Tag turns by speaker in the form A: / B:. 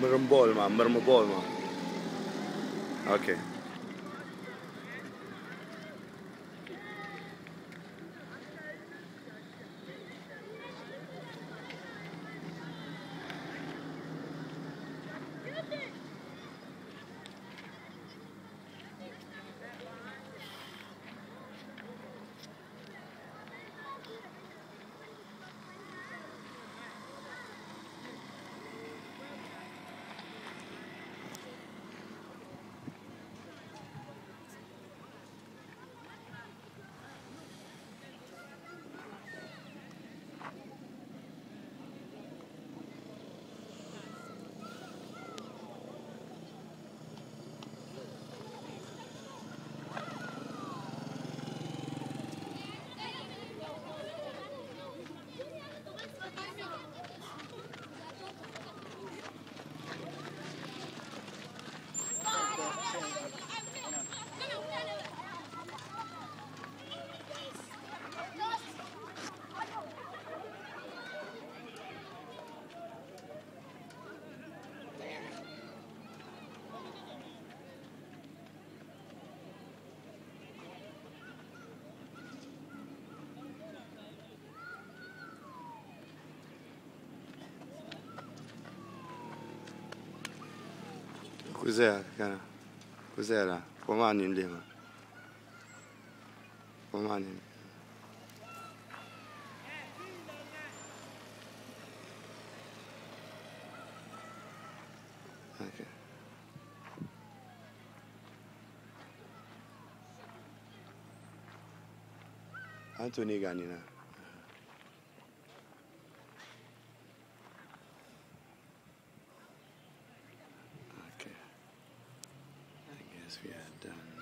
A: Mırmbolma, mırmbolma. Okay. Ma. Okay. Cos'è? Cos'era? Pomani lì. Pomani. Okay. Anthony Ganina. we had done.